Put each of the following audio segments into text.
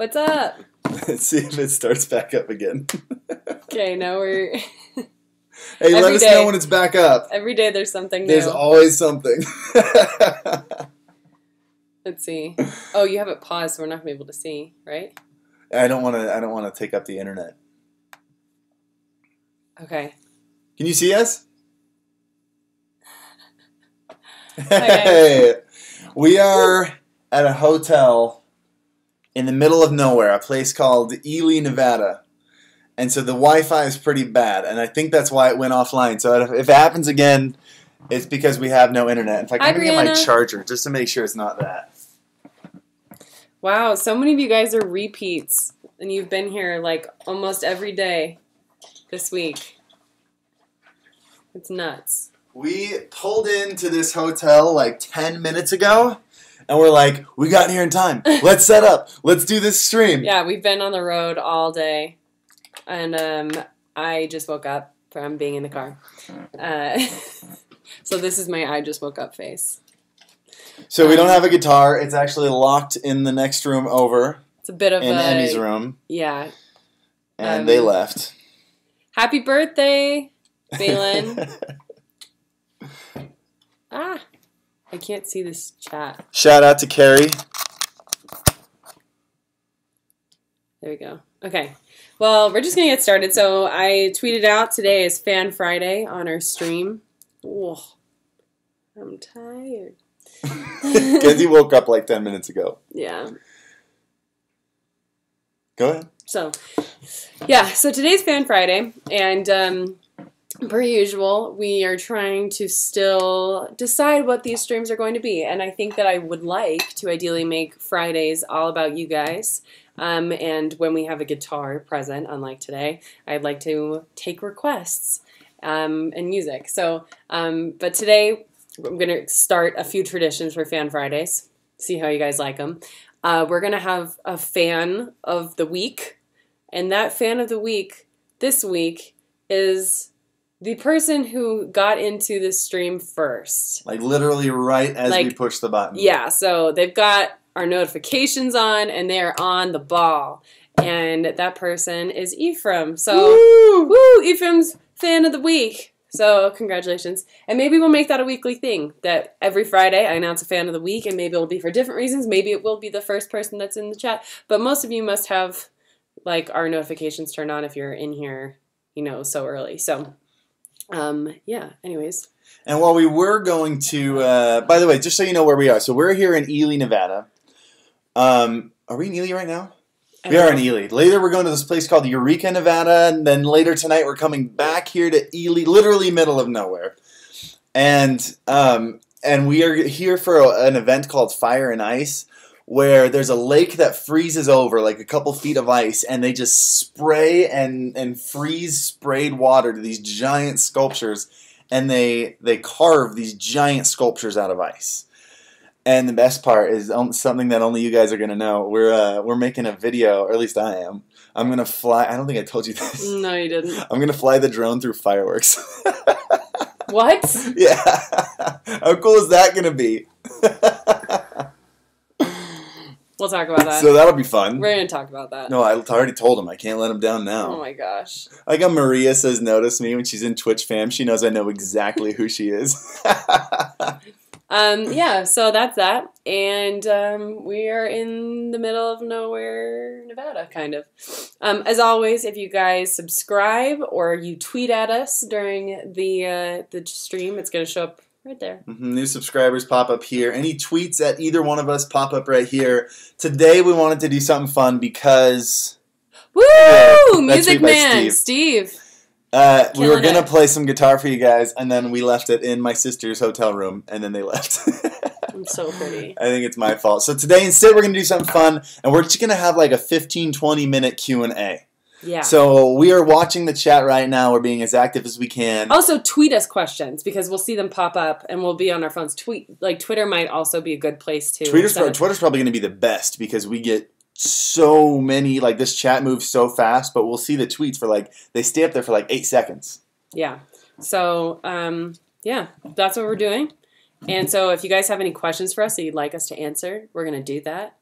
What's up? Let's see if it starts back up again. Okay, now we're hey, let us day. know when it's back up. every day. There's something new. There's always something. Let's see. Oh, you have it paused, so we're not gonna be able to see, right? I don't want to. I don't want to take up the internet. Okay. Can you see us? Hey, we are at a hotel in the middle of nowhere, a place called Ely, Nevada. And so the Wi-Fi is pretty bad, and I think that's why it went offline. So if it happens again, it's because we have no internet. In fact, Hi, I'm gonna get my charger just to make sure it's not that. Wow, so many of you guys are repeats, and you've been here like almost every day this week. It's nuts. We pulled into this hotel like 10 minutes ago, and we're like, we got here in time. Let's set up. Let's do this stream. Yeah, we've been on the road all day, and um, I just woke up from being in the car. Uh, so this is my I just woke up face. So we don't have a guitar. It's actually locked in the next room over It's a bit of in a Emmy's room, yeah. and Um, they left. Happy birthday, Balin. ah, I can't see this chat. Shout out to Carrie. There we go. Okay. Well, we're just gonna get started. So I tweeted out today is Fan Friday on our stream. Oh, I'm tired. Kenzie woke up like 10 minutes ago. Yeah. Go ahead. So, yeah. So today's Fan Friday, and um, per usual, we are trying to still decide what these streams are going to be. And I think that I would like to ideally make Fridays all about you guys. Um, and when we have a guitar present, unlike today, I'd like to take requests um, and music. So, um, but today I'm going to start a few traditions for Fan Fridays. See how you guys like them. Uh, we're going to have a fan of the week. And that fan of the week this week is the person who got into the stream first. Like literally right as we push the button. Yeah, so they've got our notifications on and they're on the ball. And that person is Ephraim. So, Woo! woo, Ephraim's fan of the week. So, congratulations. And maybe we'll make that a weekly thing that every Friday I announce a fan of the week, and maybe it'll be for different reasons. Maybe it will be the first person that's in the chat. But most of you must have like our notifications turned on if you're in here, you know, so early. So, um, yeah, anyways. And while we were going to, uh, by the way, just so you know where we are, so we're here in Ely, Nevada. Um, are we in Ely right now? We are in. Ely. Later, we're going to this place called Eureka, Nevada, and then later tonight, we're coming back here to Ely, literally middle of nowhere, and um, and we are here for a, an event called Fire and Ice, where there's a lake that freezes over, like a couple feet of ice, and they just spray and and freeze sprayed water to these giant sculptures, and they they carve these giant sculptures out of ice. And the best part is something that only you guys are gonna know. We're uh, we're making a video, or at least I am. I'm gonna fly. I don't think I told you this. No, you didn't. I'm gonna fly the drone through fireworks. What? yeah, how cool is that gonna be? We'll talk about that. so that'll be fun. We're gonna talk about that. No, I already told him I can't let him down now. Oh my gosh. Like how Maria says, "Notice me" when she's in Twitch fam. She knows I know exactly who she is. Um, yeah, so that's that. And um, we are in the middle of nowhere, Nevada, kind of. Um, as always, if you guys subscribe or you tweet at us during the uh, the stream, it's going to show up right there. Mhm, New subscribers pop up here. Any tweets at either one of us pop up right here. Today we wanted to do something fun because Woo! that Music man, Steve. Steve. uh, we were gonna it. play some guitar for you guys, and then we left it in my sister's hotel room, and then they left. I'm so pretty. I think it's my fault. So today instead we're gonna do something fun, and we're just gonna have like a 15, 20 minute Q and A. Yeah. So we are watching the chat right now. We're being as active as we can. also, tweet us questions because we'll see them pop up and we'll be on our phones. Tweet like Twitter might also be a good place to. Twitter's, it. Twitter's probably going to be the best because we get so many, like, this chat moves so fast, but we'll see the tweets for like, they stay up there for like eight seconds. Yeah. So, um, yeah, that's what we're doing. And so, if you guys have any questions for us that you'd like us to answer, we're going to do that.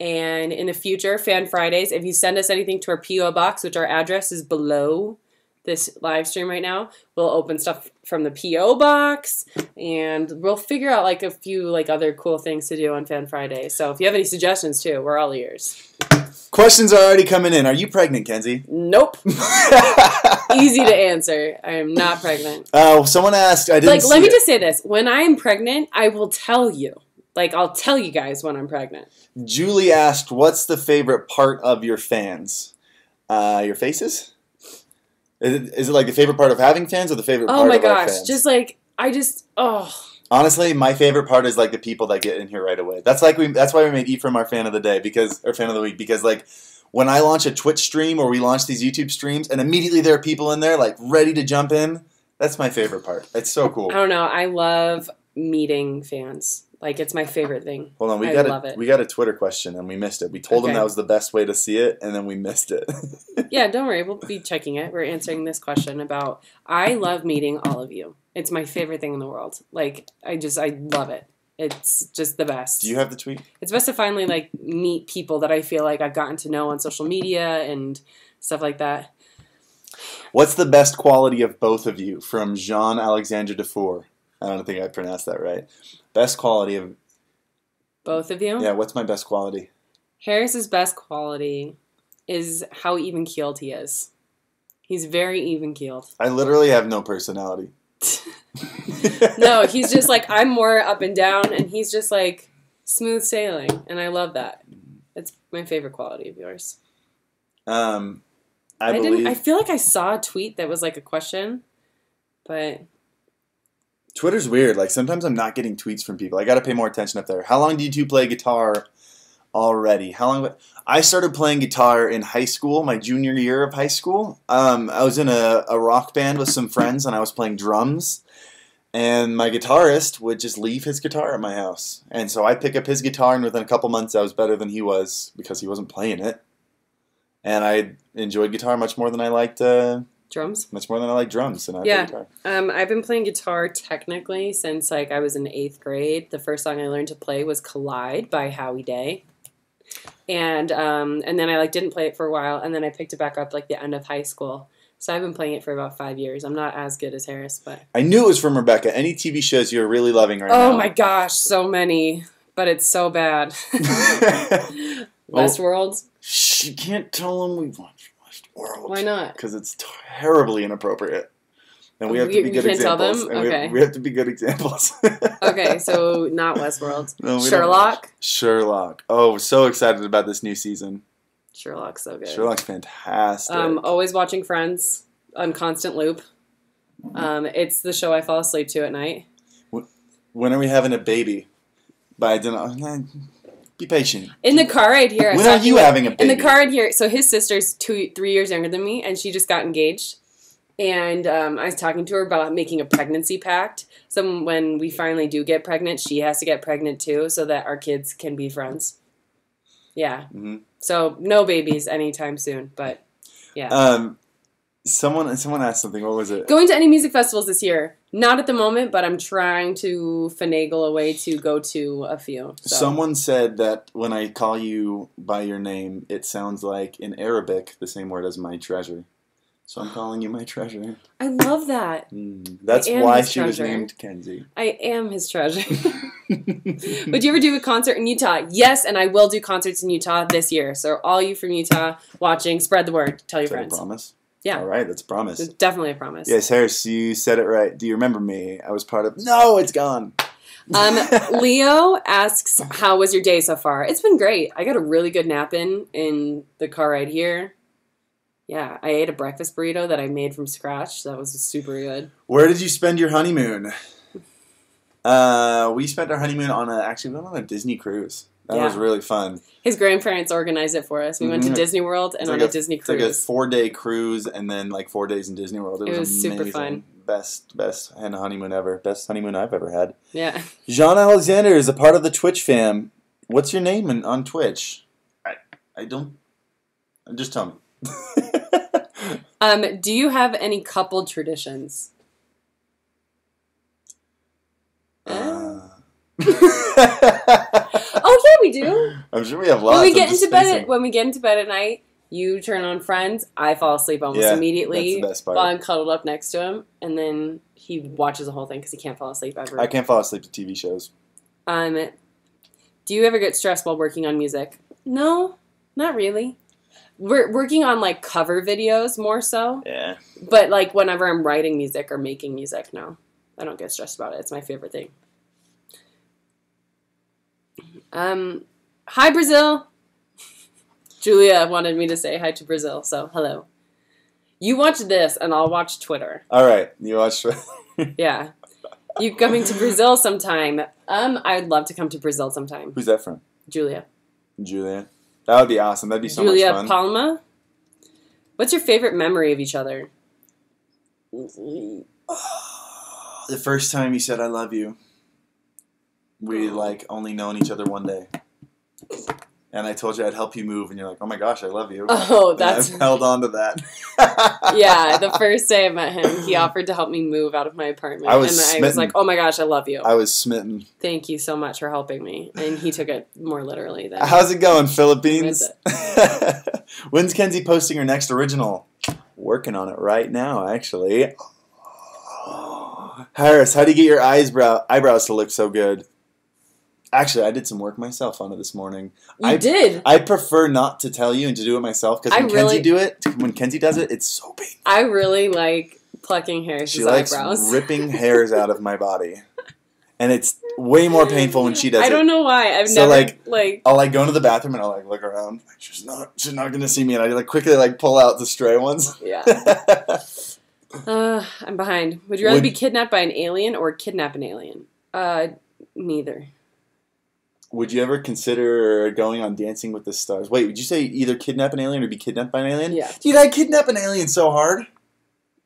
And in the future, Fan Fridays, if you send us anything to our PO box, which our address is below this live stream right now, we'll open stuff from the PO box and we'll figure out like a few like other cool things to do on Fan Friday. So if you have any suggestions too, we're all ears. Questions are already coming in. Are you pregnant, Kenzie? Nope. Easy to answer. I am not pregnant. Uh, someone asked. I didn't Like, let me it. just say this: when I am pregnant, I will tell you. Like, I'll tell you guys when I'm pregnant. Julie asked, "What's the favorite part of your fans? Uh, your faces? Is it, is it like the favorite part of having fans or the favorite Oh part my gosh! Just like I just oh Honestly, my favorite part is like the people that get in here right away. That's like we. That's why we made Ephraim our fan of the day because our fan of the week because like when I launch a Twitch stream or we launch these YouTube streams and immediately there are people in there like ready to jump in. That's my favorite part. It's so cool. I don't know. I love meeting fans. Like it's my favorite thing. Hold on, we I got love a it. we got a Twitter question and we missed it. We told them that was the best way to see it, and then we missed it. Yeah, don't worry. We'll be checking it. We're answering this question about I love meeting all of you. It's my favorite thing in the world. Like I just I love it. It's just the best. Do you have the tweet? it's best to finally like meet people that I feel like I've gotten to know on social media and stuff like that. What's the best quality of both of you? From Jean Alexandre Defour. I don't think I pronounced that right. Best quality of Both of you. yeah. What's my best quality? Harris's best quality is how even keeled he is. He's very even keeled. I literally have no personality. No, he's just like I'm more up and down, and he's just like smooth sailing, and I love that. It's my favorite quality of yours. Um, I, I, believe didn't. I feel like I saw a tweet that was like a question, but Twitter's weird. Like sometimes I'm not getting tweets from people. I got to pay more attention up there. How long do you two play guitar already? How long? I started playing guitar in high school, my junior year of high school. Um, I was in a, a rock band with some friends, and I was playing drums. And my guitarist would just leave his guitar at my house, and so I pick up his guitar, and within a couple months, I was better than he was because he wasn't playing it. And I enjoyed guitar much more than I liked, uh, drums. much more than I like drums. And I Yeah. guitar. Um, I've been playing guitar technically since like I was in eighth grade. The first song I learned to play was "Collide" by Howie Day, and um, and then I like didn't play it for a while, and then I picked it back up like the end of high school. So I've been playing it for about five years. I'm not as good as Harris, but I knew it was from Rebecca. Any TV shows you're really loving right now? oh my gosh, so many, but it's so bad. Westworld. Shh, you can't tell them we watched Westworld. Why not? Because it's terribly inappropriate. And we have to be good examples. them? And we, have, Okay. we have to be good examples. Okay, so not Westworld. No, Sherlock. Sherlock. Oh, we're so excited about this new season. Sherlock's so good. Sherlock's fantastic. Um, always watching Friends on constant loop. Um, it's the show I fall asleep to at night. when are we having a baby? Don't know. Be patient. In the car right here, When are you with- having a baby? In the car right here, so his sister's two, three years younger than me, and she just got engaged. And um, I was talking to her about making a pregnancy pact. So when we finally do get pregnant, she has to get pregnant too, so that our kids can be friends. Yeah. Mhm. So no babies anytime soon, but yeah. Um, someone someone asked something. What was it? Going to any music festivals this year? Not at the moment, but I'm trying to finagle a way to go to a few. So. Someone said that when I call you by your name, it sounds like in Arabic the same word as my treasure. So I'm calling you my treasure. I love that. Mm, That's why she was named Kenzie. I am his treasure. Would you ever do a concert in Utah? Yes, and I will do concerts in Utah this year. So all you from Utah watching, spread the word. Tell your Is that a friends. promise? Yeah. All right, that's a promise. It's definitely a promise. Yes, Harris, you said it right. Do you remember me? I was part of. No, it's gone. Um, Leo asks, "How was your day so far?" It's been great. I got a really good nap in in the car right here. Yeah, I ate a breakfast burrito that I made from scratch. That was super good. Where did you spend your honeymoon? Uh, we spent our honeymoon on a actually we went on a Disney cruise. That Yeah. was really fun. His grandparents organized it for us. We went to Mhm. Disney World and It's on like a, Disney It's like a four day cruise and then like four days in Disney World. It, It was, was super fun. Best best and honeymoon ever. Best honeymoon I've ever had. yeah. Jean Alexander is a part of the Twitch fam. What's your name in, on Twitch? I I don't. Just tell me. Um, do you have any coupled traditions? Uh. We do. I'm sure we have lots. when we get into bed, at, when we get into bed at night, you turn on Friends. I fall asleep almost Yeah, immediately That's the best part. while I'm cuddled up next to him, and then he watches the whole thing because he can't fall asleep ever. I can't fall asleep to TV shows. Um, do you ever get stressed while working on music? No, not really. We're working on like cover videos more so, Yeah. but like whenever I'm writing music or making music, no, I don't get stressed about it. It's my favorite thing. Um, hi Brazil. Julia wanted me to say hi to Brazil, so hello. You watch this, and I'll watch Twitter. All right. You watch. Yeah, you coming to Brazil sometime? Um, I'd love to come to Brazil sometime. Who's that from? Julia. Julia. That would be awesome. That'd be so Julia much fun. Palma. What's your favorite memory of each other? the first time you said "I love you," we oh. like only known each other one day, and I told you I'd help you move, and you're like, "Oh my gosh, I love you." Oh, And that's I've held on to that. yeah. The first day I met him, he offered to help me move out of my apartment, I was and I was like, "Oh my gosh, I love you! I was smitten. Thank you so much for helping me." And he took it more literally than How's it going, Philippines? That's When's Kenzie posting her next original? Working on it right now, actually. Harris, how do you get your eyebrow eyebrows to look so good? Actually, I did some work myself on it this morning. you I- did. I prefer not to tell you and to do it myself because when really- Kenzie do it, when Kenzie does it, it's so painful. I really like plucking hairs. She likes eyebrows. ripping hairs out of my body, and it's way more painful when she does it. I don't know why. I've So, never like- like. I'll like go into the bathroom and I'll like look around. Like, she's not, she's not gonna see me, and I like quickly like pull out the stray ones. Yeah. Uh, I'm behind. Would you rather Would- be kidnapped by an alien or kidnap an alien? Uh, neither. Would you ever consider going on Dancing with the Stars? Wait, would you say either kidnap an alien or be kidnapped by an alien? Yeah. Dude, I'd kidnap an alien so hard.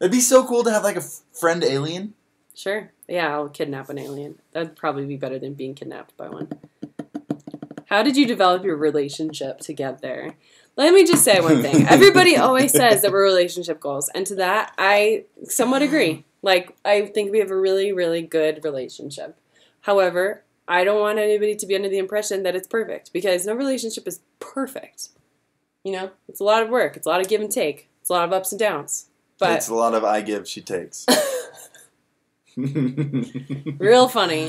It'd be so cool to have like a f- friend alien. Sure. Yeah, I'll kidnap an alien. That'd probably be better than being kidnapped by one. How did you develop your relationship to get there? Let me just say one thing. Everybody always says that we're relationship goals, and to that, I somewhat agree. Like, I think we have a really, really good relationship. However, I don't want anybody to be under the impression that it's perfect because no relationship is perfect. You know, it's a lot of work, it's a lot of give and take, it's a lot of ups and downs. But it's a lot of I give, she takes. real funny.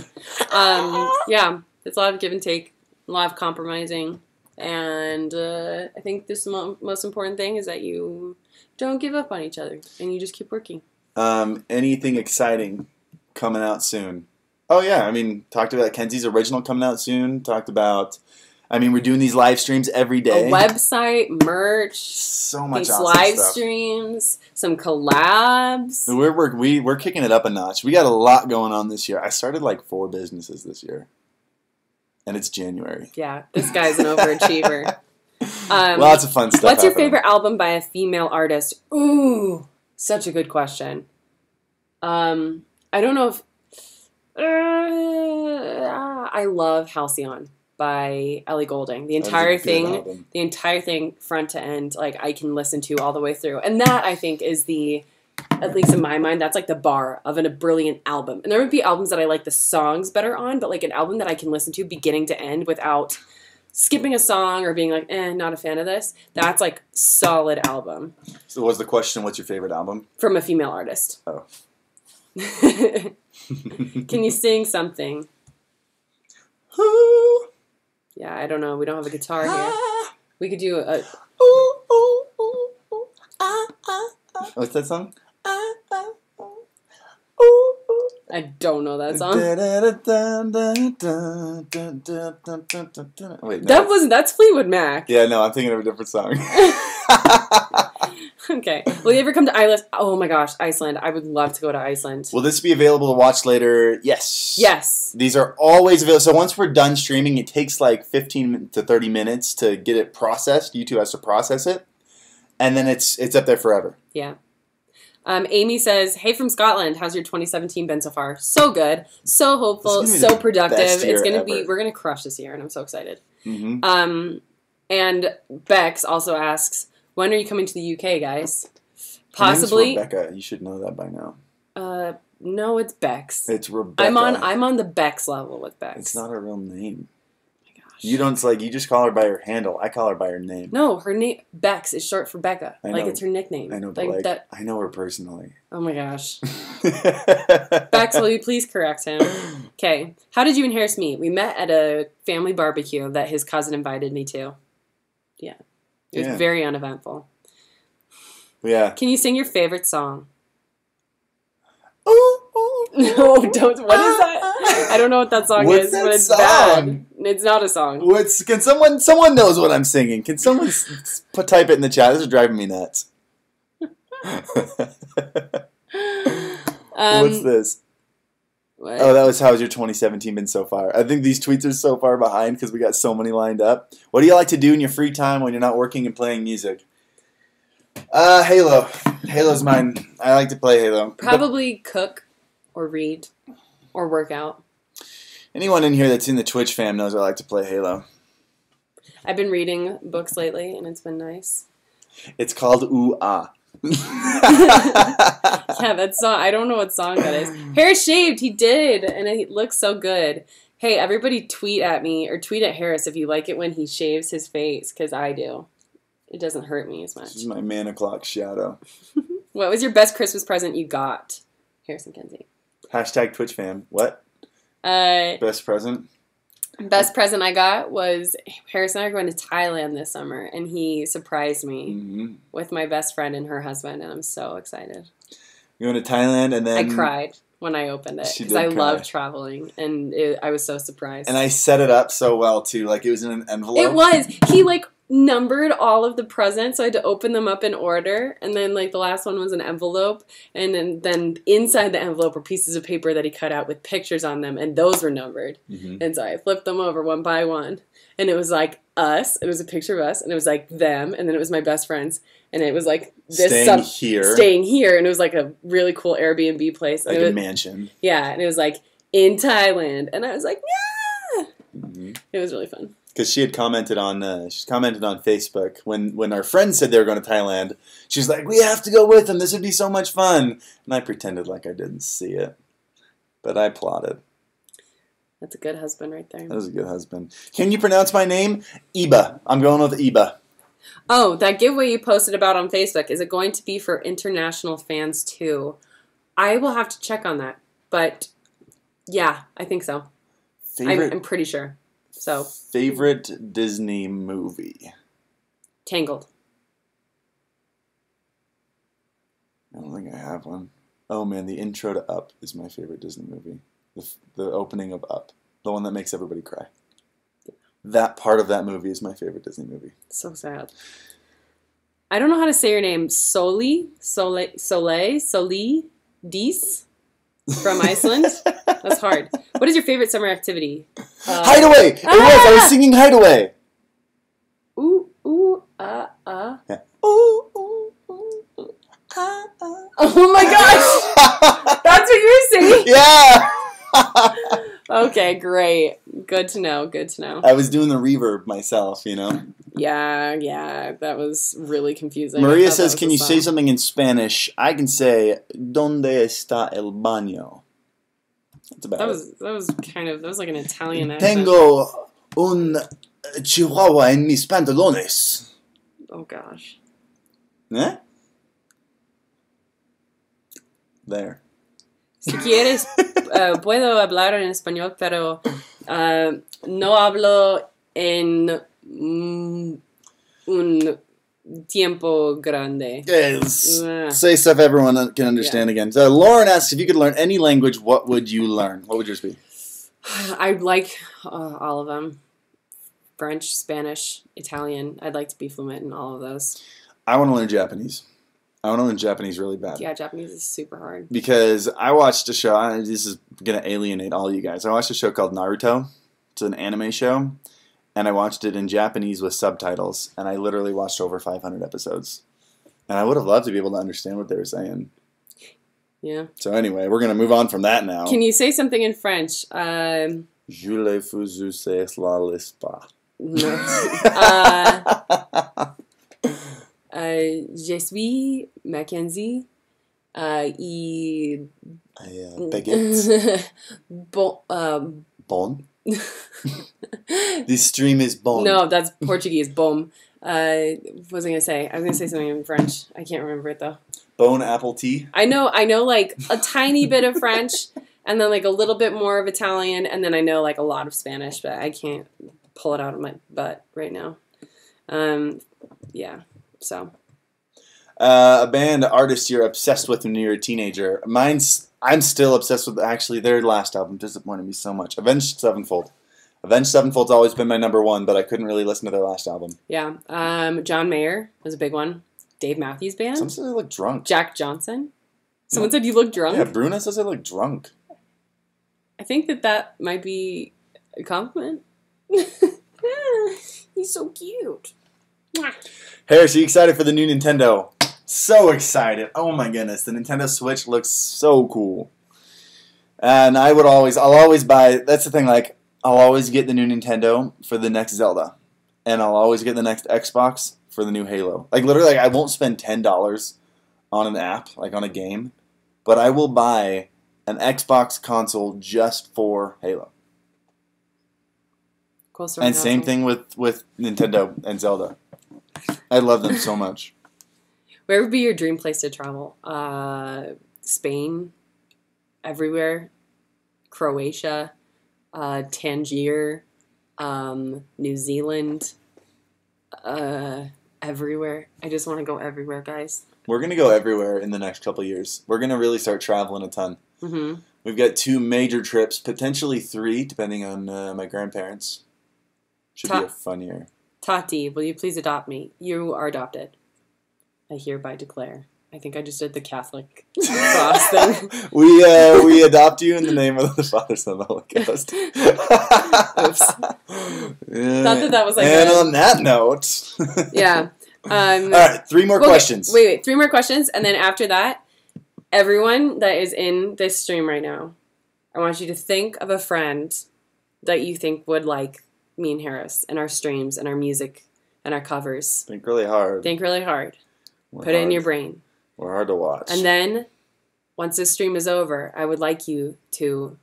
Um, yeah, it's a lot of give and take, a lot of compromising, and uh, I think this mo- most important thing is that you don't give up on each other and you just keep working. Um, anything exciting coming out soon? Oh yeah, I mean, talked about Kenzie's original coming out soon. Talked about, I mean, we're doing these live streams every day. A website, merch, so much these awesome live stuff. streams, some collabs. We're, we're we we're kicking it up a notch. We got a lot going on this year. I started like four businesses this year, and it's January. Yeah, this guy's an overachiever. Um, Lots of fun stuff. What's your happening. favorite album by a female artist? Ooh, such a good question. Um, I don't know if uh, I love Halcyon by Ellie Goulding. The That is a entire thing, album. the entire thing, front to end, like I can listen to all the way through, and that I think is the, at least in my mind, that's like the bar of an, a brilliant album. And there would be albums that I like the songs better on, but like an album that I can listen to beginning to end without skipping a song or being like, eh, not a fan of this. That's like solid album So, was the question? What's your favorite album? from a female artist. Oh. Can you sing something? Yeah, I don't know. We don't have a guitar here. We could do a. What's that song? I don't know that song. Wait, no. That was that's Fleetwood Mac. Yeah, no, I'm thinking of a different song. Okay. Will you ever come to Iceland? Oh my gosh, Iceland! I would love to go to Iceland. Will this be available to watch later? Yes. Yes. These are always available. So once we're done streaming, it takes like 15 to 30 minutes to get it processed. YouTube has to process it, and then it's it's up there forever. Yeah. Um, Amy says, "Hey from Scotland, how's your 2017 been so far? So good, so hopeful, This is gonna be so productive. It's gonna be we're gonna crush this year, and I'm so excited." hmm Um, and Bex also asks, "When are you coming to the UK, guys? Possibly. Rebecca. You should know that by now. Uh, no, it's Bex. It's Rebecca. I'm on. I'm on the Bex level with Bex. It's not her real name. Oh my You don't like you just call her by her handle. I call her by her name. No, her name Bex is short for Becca. I like know. it's her nickname. I know, but like, like, that. I know her personally. Oh my gosh. Bex, will you please correct him? Okay. How did you and Harris meet? We met at a family barbecue that his cousin invited me to. Yeah. It was Yeah. very uneventful. yeah. Can you sing your favorite song? Ooh, ooh, No, don't. What is that? I don't know what that song What's is, that but it's song? bad. It's not a song. What's can someone someone knows what I'm singing? Can someone put type it in the chat? This is driving me nuts. Um, What's this? What? Oh, that was how's your 2017 been so far? I think these tweets are so far behind because we got so many lined up. What do you like to do in your free time when you're not working and playing music? Uh, Halo. Halo's mine. I like to play Halo. But Probably cook or read or work out. anyone in here that's in the Twitch fam knows I like to play Halo. I've been reading books lately, and it's been nice. It's called Ooh Ah. Yeah, that song. I don't know what song that is. Hair shaved. He did, and it looks so good. Hey, everybody, tweet at me or tweet at Harris if you like it when he shaves his face, because I do. It doesn't hurt me as much. This is my man o'clock shadow. What was your best Christmas present you got, Harrison Kenzie? Hashtag Twitch fam. What? Uh, Best present? Best present I got was Harris and I are going to Thailand this summer, and he surprised me hmm with my best friend and her husband, and I'm so excited. You went to Thailand and then I cried when I opened it because I cry. love traveling, and it, I was so surprised. And I set it up so well too. Like it was in an envelope. It was. He like numbered all of the presents, so I had to open them up in order. And then like the last one was an envelope, and then then inside the envelope were pieces of paper that he cut out with pictures on them, and those were numbered. Mhm. And so I flipped them over one by one, and it was like us. It was a picture of us, and it was like them, and then it was my best friends, and it was like this Staying some- here, staying here, and it was like a really cool Airbnb place. like it a mansion. yeah, and it was like in Thailand, and I was like, yeah, Because it was really fun. She had commented on, uh, she commented on Facebook when when our friends said they were going to Thailand. She was like, "We have to go with them. This would be so much fun." And I pretended like I didn't see it, but I plotted. That's a good husband right there. That was a good husband. Can you pronounce my name? Iba. I'm going with Iba. Oh, that giveaway you posted about on Facebook, is it going to be for international fans too? I will have to check on that. But yeah, I think so. I'm, Favorite I'm pretty sure. So, favorite Disney movie. Tangled. I don't think I have one. Oh man, the intro to Up is my favorite Disney movie. The, f- the opening of Up, the one that makes everybody cry. That part of that movie is my favorite Disney movie. So sad. I don't know how to say your name. Soli? Sole, Sole, Soli? Dis? From Iceland? That's hard. What is your favorite summer activity? Uh, Hideaway! It was! I was singing Hideaway! Ooh, ooh, uh, uh. Yeah. Ooh, ooh, ooh, ooh, ah, ah. Oh my gosh! That's what you were singing? yeah! Okay, great. Good to know. Good to know. I was doing the reverb myself, you know? Yeah, yeah, that was really confusing. Maria says, Can you say something in Spanish? I can say, Donde está el baño? That's about That it. was that was kind of that was like an Italian accent. Tengo un chihuahua en mis pantalones. Oh gosh. ¿Eh? There. Si quieres, eh, puedo hablar en español, pero eh, no hablo en mm, un tiempo grande. Yes. Ah. Say stuff everyone can understand again. So Lauren asks if you could learn any language, what would you learn? What would yours be? I like uh, all of them. French, Spanish, Italian. I'd like to be fluent in all of those. I want to learn Japanese. I want to learn Japanese really bad. Yeah, Japanese is super hard. Because I watched a show, I- this is going to alienate all you guys. I watched a show called Naruto. It's an anime show. And I watched it in Japanese with subtitles. And I literally watched over 500 episodes. And I would have loved to be able to understand what they were saying. Yeah. So anyway, we're going to move on from that now. Can you say something in French? Um, Je le fuzu c'est la l'espa. no. uh, uh, je suis Mackenzie. Uh, et uh, baguette. bon, uh, Bon. The stream is bon. no, that's Portuguese. Boom. Uh, what was I gonna say? I was gonna say something in French. I can't remember it though. Bone apple tea. I know, I know, like a tiny bit of French, and then like a little bit more of Italian, and then I know like a lot of Spanish, but I can't pull it out of my butt right now. Um, yeah. So Uh, a band artist you're obsessed with when you're a teenager. Mine's I'm still obsessed with actually their last album disappointed me so much. Avenged Sevenfold. Avenged Sevenfold's always been my number one, but I couldn't really listen to their last album. yeah, um, John Mayer was a big one. Dave Matthews Band. Some said I look drunk. Jack Johnson. Someone said you look drunk. Yeah, Bruna says I look drunk. I think that that might be a compliment. He's so cute. Harris, are you excited for the new Nintendo? So excited. Oh my goodness. The Nintendo Switch looks so cool. And I would always, I'll always buy, that's the thing, like, I'll always get the new Nintendo for the next Zelda. And I'll always get the next Xbox for the new Halo. Like, literally, like, I won't spend $10 on an app, like on a game, but I will buy an Xbox console just for Halo. Cool. And same thing with, with Nintendo and Zelda. I love them so much. Where would be your dream place to travel? Uh, Spain, everywhere, Croatia, uh, Tangier, um, New Zealand, uh, everywhere. I just want to go everywhere, guys. We're gonna go everywhere in the next couple years. We're gonna really start traveling a ton. hmm We've got two major trips, potentially three, depending on uh, my grandparents. Should be Ta- a fun year. Tati, will you please adopt me? You are adopted. I hereby declare. I think I just did the Catholic cross thing. we uh, we adopt you in the name of the Father, Son, and the Holy Ghost. Oops. Yeah. Thought that that was like and a- on that note, Yeah. Um, All right, three more questions. Wait, wait, three more questions, and then after that, everyone that is in this stream right now, I want you to think of a friend that you think would like me and Harris and our streams and our music and our covers. Think really hard. Think really hard. We're Put it in your brain. We're hard to watch. And then, once this stream is over, I would like you to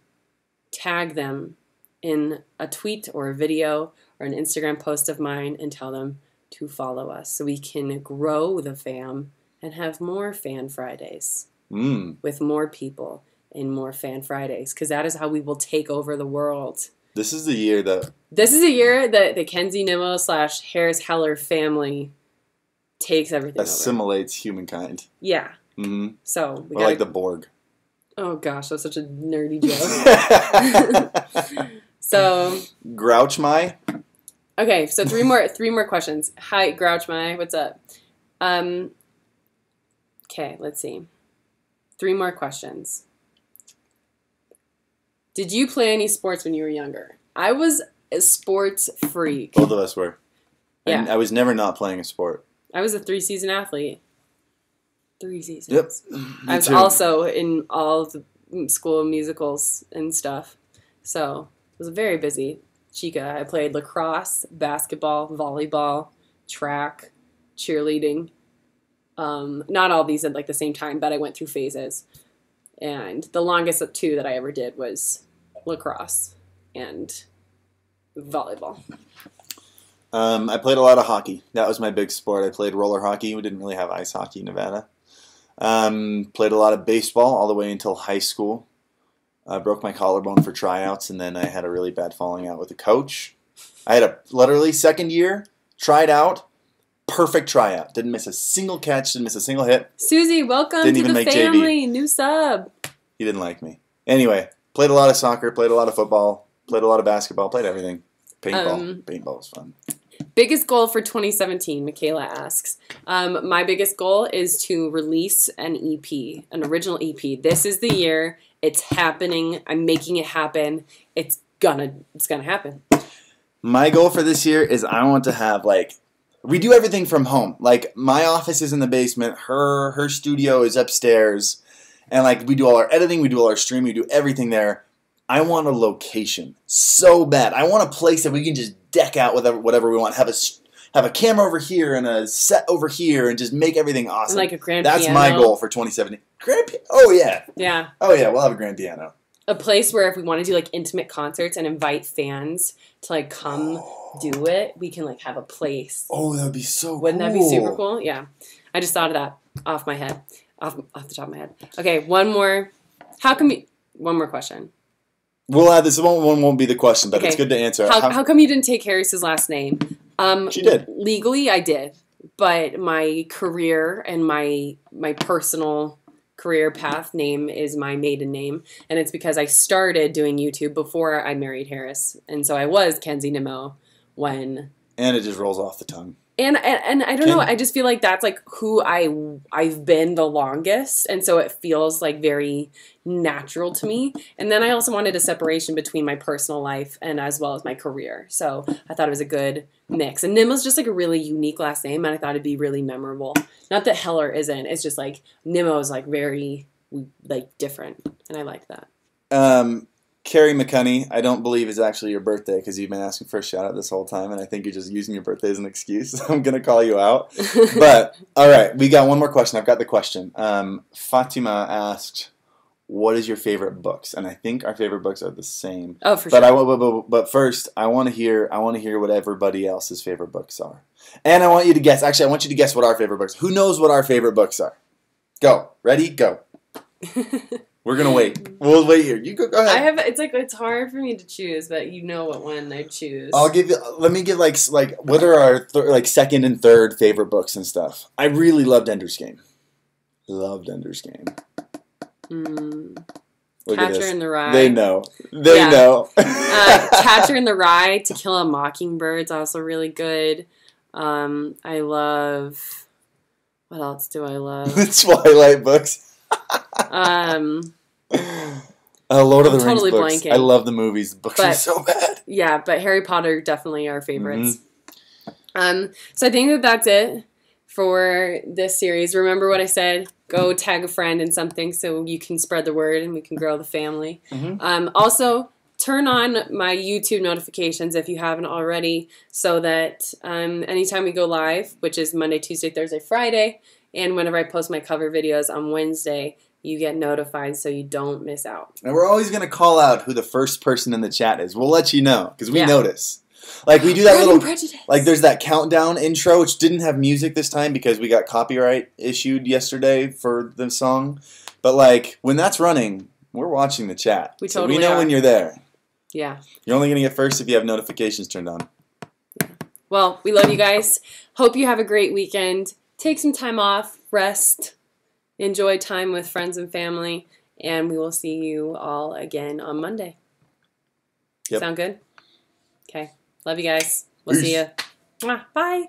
tag them in a tweet or a video or an Instagram post of mine and tell them to follow us so we can grow the fam and have more fan Fridays mm, with more people and more fan Fridays because that is how we will take over the world. this is the year that This is a year that the Kenzie Nimmo slash Harris Heller family takes everything over. assimilates humankind. Yeah. hmm So we Or got like the Borg. Oh gosh, that's such a nerdy joke. so Grouch my. okay, so three more three more questions. Hi, Grouch My, what's up? Um Okay, let's see. Three more questions. Did you play any sports when you were younger? I was a sports freak. Both of us were. Yeah. And I was never not playing a sport. I was a three season athlete. Three seasons. Yep. I was too. also in all the school musicals and stuff. So it was very busy. Chica. I played lacrosse, basketball, volleyball, track, cheerleading. Um, not all these at like the same time, but I went through phases. And the longest of two that I ever did was lacrosse and volleyball. Um, I played a lot of hockey. That was my big sport. I played roller hockey. We didn't really have ice hockey in Nevada. Um, played a lot of baseball all the way until high school. I broke my collarbone for tryouts, and then I had a really bad falling out with a coach. I had a literally second year tried out, perfect tryout. Didn't miss a single catch. Didn't miss a single hit. Susie, welcome Didn't to even the make JV. family. New sub. He didn't like me. Anyway, played a lot of soccer. Played a lot of football. Played a lot of basketball. Played everything. Paintball. Um, Paintball was fun. Biggest goal for 2017, Michaela asks. Um, my biggest goal is to release an EP, an original EP. This is the year. It's happening. I'm making it happen. It's gonna, it's gonna happen. My goal for this year is I want to have like we do everything from home. Like my office is in the basement, her her studio is upstairs, and like we do all our editing, we do all our streaming, we do everything there. I want a location so bad. I want a place that we can just deck out with whatever we want. Have a have a camera over here and a set over here, and just make everything awesome. like a grand That's piano. my goal for 2017. Grand piano. Oh yeah, Yeah. oh yeah. We'll have a grand piano. a place where if we want to do like intimate concerts and invite fans to like come do it, we can like have a place. Oh, that'd be so. Wouldn't that be super cool? Yeah. I just thought of that off my head, off off the top of my head. Okay, one more. How can we One more question. We'll add this one. One won't be the question, but it's good to answer. How, How- how come you didn't take Harris's last name? Um, She did. legally. I did, but my career and my my personal career path name is my maiden name, and it's because I started doing YouTube before I married Harris, and so I was Kenzie Nimmo when. and it just rolls off the tongue. And, and and I don't know. I just feel like that's like who I I've been the longest, and so it feels like very natural to me. And then I also wanted a separation between my personal life and as well as my career. So I thought it was a good mix. And Nimmo's just like a really unique last name, and I thought it'd be really memorable. Not that Heller isn't. It's just like Nimmo is like very like different, and I like that. Um, Carrie McCunney, I don't believe is actually your birthday because you've been asking for a shout out this whole time, and I think you're just using your birthday as an excuse. So I'm gonna call you out. But all right, we got one more question. I've got the question. Um, Fatima asked, "What is your favorite books?" And I think our favorite books are the same. oh, for But sure. I but, but, but first, I want to hear I want to hear what everybody else's favorite books are, and I want you to guess. Actually, I want you to guess what our favorite books. Who knows what our favorite books are? Go, ready, go. We're gonna wait. We'll wait here. You go. Go ahead. I have. It's like it's hard for me to choose, but you know what one I choose. I'll give you. Let me give like like what are our th- like second and third favorite books and stuff. I really loved Ender's Game. Loved Ender's Game. Mm. Look at Catcher in the Rye. They know. They Yeah. know. uh, Catcher in the Rye, To Kill a Mockingbird's also really good. Um, I love. What else do I love? the Twilight books. Um, Uh, Lord of the Rings totally books. blanking. I love the movies. The books are But- so bad. yeah, but Harry Potter definitely our favorites. Mm-hmm. Um, so I think that that's it for this series. Remember what I said? Go tag a friend in something so you can spread the word and we can grow the family. Mhm. Um, also, turn on my YouTube notifications if you haven't already, so that um, anytime we go live, which is Monday, Tuesday, Thursday, Friday, and whenever I post my cover videos on Wednesday, you get notified so you don't miss out. And we're always gonna call out who the first person in the chat is. We'll let you know because we Yeah. notice. Like we do that Pride little prejudice. Like there's that countdown intro, which didn't have music this time because we got copyright issued yesterday for the song. But like when that's running, we're watching the chat. We totally so we know are. when you're there. yeah. You're only gonna get first if you have notifications turned on. Well, we love you guys. Hope you have a great weekend. Take some time off, rest, enjoy time with friends and family, and we will see you all again on Monday. Yep. Sound good? Okay. Love you guys. We'll see you. Bye.